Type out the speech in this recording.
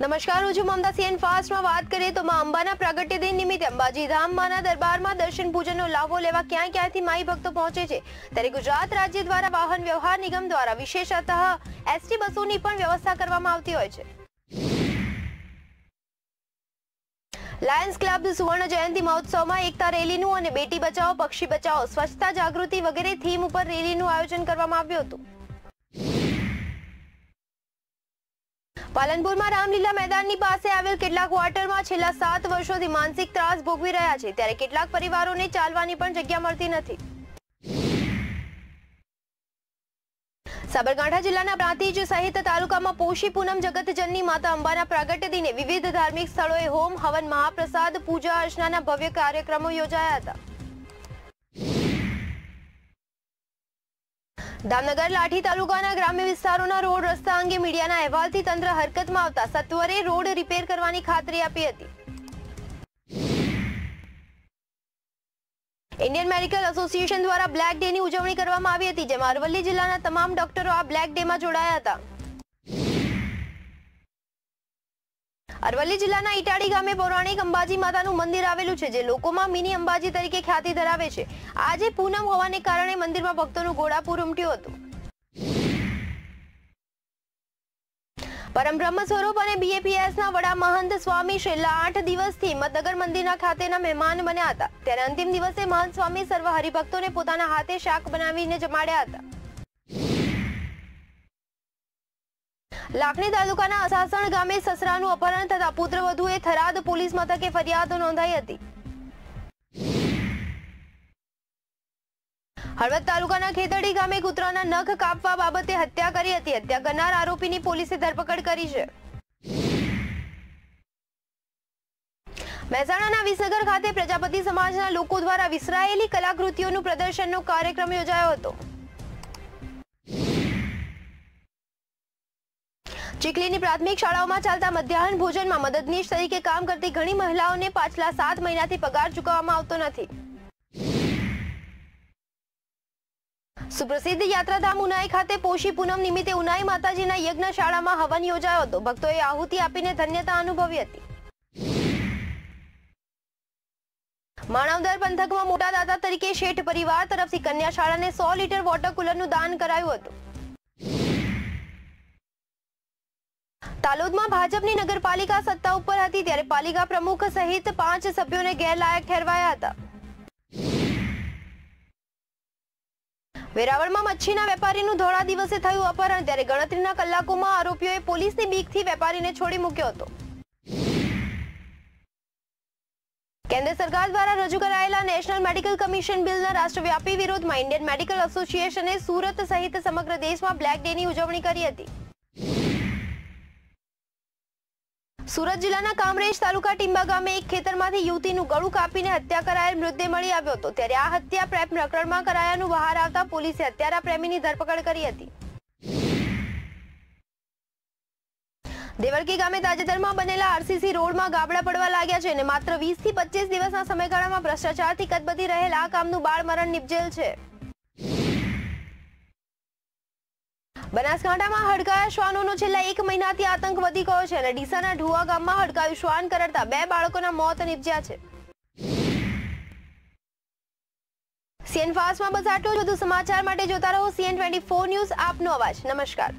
નમસ્કાર, હું છું મમતા સીએન ફાસ્ટમાં વાત કરીએ તો માં અંબાના પ્રાગટ્ય દિન નિમિત્તે અંબાજી ધામમાંના દરબારમાં દર્શન પૂજનનો લાભો લેવા ક્યાં ક્યાંથી માઈ ભક્તો પહોંચે છે? ત્યારે ગુજરાત રાજ્ય દ્વારા વાહન વ્યવહાર નિગમ દ્વારા વિશેષતઃ એસટી બસોની પણ વ્યવસ્થા કરવામાં આવતી હોય છે. લાયન્સ ક્લબ સુવર્ણ જયંતિ મહોત્સવમાં એકતા રેલીનું અને બેટી બચાવો, પક્ષી બચાવો, સ્વચ્છતા જાગૃતિ વગેરે થીમ ઉપર રેલીનું આયોજન કરવામાં આવ્યું હતું. પાલનપુરમાં રામલીલા મેદાનની પાસે આવેલ કેટલાક ક્વાર્ટરમાં છેલ્લા સાત વર્ષોથી માનસિક ત્રાસ ભોગવી રહ્યા છે. ત્યારે કેટલાક પરિવારોને ચાલવાની પણ જગ્યા મળતી નથી. સાબરકાંઠા જિલ્લાના પ્રાંતિજ સહિત તાલુકામાં પોષી પૂનમ જગતજનની માતા અંબાના પ્રાગટ્ય દિને વિવિધ ધાર્મિક સ્થળોએ હોમ હવન મહાપ્રસાદ, પૂજા અર્ચનાના ભવ્ય કાર્યક્રમો યોજાયા હતા. દામનગર લાઠી તાલુકાના ગ્રામ્ય વિસ્તારોના રોડ રસ્તા અંગે મીડિયાના અહેવાલથી તંત્ર હરકતમાં આવતા સત્વરે રોડ રિપેર કરવાની ખાતરી આપી હતી. ઇન્ડિયન મેડિકલ એસોસિએશન દ્વારા બ્લેક ડેની ઉજવણી કરવામાં આવી હતી, જેમાં અરવલ્લી જિલ્લાના તમામ ડોક્ટરો આ બ્લેક ડેમાં જોડાયા હતા. અરવલ્લી જિલ્લાના ઇટાડી ગામે પૌરાણિક અંબાજી માતાનું મંદિર આવેલું છે, જે લોકોમાં મિની અંબાજી તરીકે ખ્યાતિ ધરાવે છે. આજે પૂનમ હોવાને કારણે મંદિરમાં ભક્તોનું ઘોડાપૂર ઉમટ્યું હતું. પરમ બ્રહ્મ સ્વરૂપ અને બીએપીએસના વડા મહંત સ્વામી છેલ્લા આઠ દિવસથી હિંમતનગર મંદિરના ખાતેના મહેમાન બન્યા હતા. ત્યારે અંતિમ દિવસે મહંત સ્વામી સર્વ હરિભક્તોને પોતાના હાથે શાક બનાવીને જમાડ્યા હતા. લાખણી તાલુકાના અસાસણ ગામે સસરાનું અપહરણ થતા પુત્રવધુએ થરાદ પોલીસ મથકે ફરિયાદ નોંધાઈ હતી. હળવદ તાલુકાના ખેતડી ગામે કૂતરાના નખ કાપવા બાબતે હત્યા કરી હતી. હત્યા કરનાર આરોપીની પોલીસે ધરપકડ કરી છે. મહેસાણાના વિસનગર ખાતે પ્રજાપતિ સમાજના લોકો દ્વારા વિસરાયેલી કલાકૃતિઓનું પ્રદર્શનનો કાર્યક્રમ યોજાયો હતો. ચીખલીની પ્રાથમિક શાળાઓમાં ચાલતા મધ્યાહન ભોજનમાં મદદનીશ તરીકે કામ કરતી ઘણી મહિલાઓને પાછલા સાત મહિનાથી પગાર ચૂકવવામાં આવતો નથી. સુપ્રસિદ્ધ યાત્રાધામ ઉનાઈ ખાતે પોષી પૂનમ નિમિત્તે ઉનાઈ માતાજીના યજ્ઞ શાળામાં હવન યોજાયો હતો. ભક્તોએ આહુતિ આપીને ધન્યતા અનુભવી હતી. માણાવદર પંથકમાં મોટા દાદા તરીકે શેઠ પરિવાર તરફથી કન્યા શાળાને સો લીટર વોટર કુલરનું દાન કરાયું હતું. તાલોદમાં ભાજપની નગરપાલિકા સત્તા ઉપર હતી ત્યારે પાલિકા પ્રમુખ સહિત પાંચ સભ્યોને ગેરલાયક ઠેરવાયા હતા. વેરાવળમાં મચ્છીના વેપારીનું ધોળા દિવસે થયું અપહરણ ત્યારે ગણતરીના કલાકોમાં આરોપીઓએ પોલીસની બીકથી વેપારીને છોડી મૂક્યો હતો. કેન્દ્ર સરકાર દ્વારા રજૂ કરાયેલા નેશનલ મેડિકલ કમિશન બિલના રાષ્ટ્રવ્યાપી વિરોધમાં ઇન્ડિયન મેડિકલ એસોસિએશને સુરત સહિત સમગ્ર દેશમાં બ્લેક ડેની ઉજવણી કરી હતી. સુરત જિલ્લાના કામરેજ તાલુકા ટીંબા ગામે એક ખેતરમાંથી યુવતીનું ગળું કાપીને હત્યા કરાયેલ મૃતદેહ મળી આવ્યો હતો. ત્યારે આ હત્યા પ્રેમ પ્રકરણમાં કરાયાનું બહાર આવતા પોલીસે હત્યારા પ્રેમીની ધરપકડ કરી હતી. દેવળકી ગામે તાજેતરમાં બનેલા આરસીસી રોડમાં ગાબડા પડવા લાગ્યા છે અને માત્ર વીસથી પચીસ દિવસના સમયગાળામાં ભ્રષ્ટાચારથી કદબધી રહેલ આ કામનું બાળ મરણ નિપજેલ છે. બનાસકાંઠામાં હડકાયા શ્વાનોનો છેલ્લા એક મહિનાથી આતંક વધી ગયો છે અને ડીસાના ઢુવા ગામમાં હડકાયું શ્વાન કરડતા બે બાળકોના મોત નિપજ્યા છે. સીએન ફાસ્ટમાં બસ આટલું જ વધુ સમાચાર માટે જોતા રહો સીએન ટ્વેન્ટી ફોર ન્યૂઝ આપનો અવાજ. નમસ્કાર.